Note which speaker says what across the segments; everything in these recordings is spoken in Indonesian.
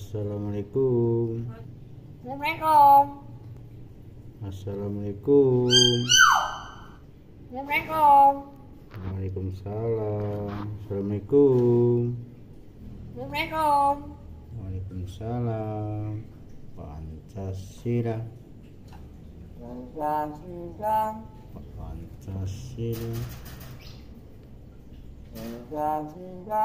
Speaker 1: Assalamualaikum.
Speaker 2: Assalamualaikum.
Speaker 1: Assalamualaikum.
Speaker 2: Assalamualaikum.
Speaker 1: Waalaikumsalam. Assalamualaikum.
Speaker 2: Waalaikumsalam.
Speaker 1: Waalaikumsalam. Pancasila.
Speaker 2: Pancasila.
Speaker 1: Pancasila.
Speaker 2: Pancasila.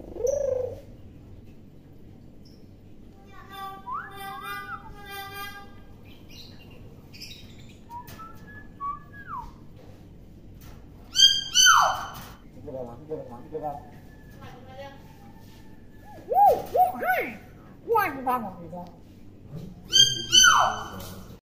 Speaker 1: 忙
Speaker 2: 着忙着。